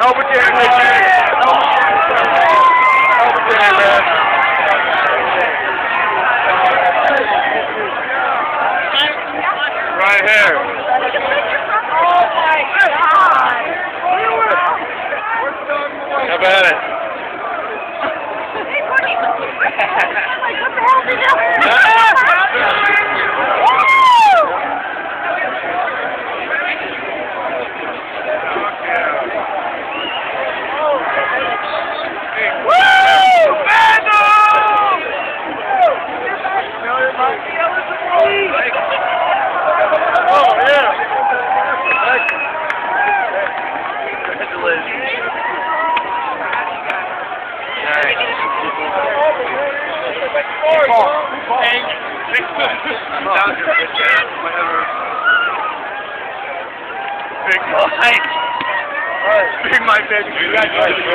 Over there, man. It there, man. Right here. Oh my God. How about it? Big Mike. Big Mike, baby. Congratulations.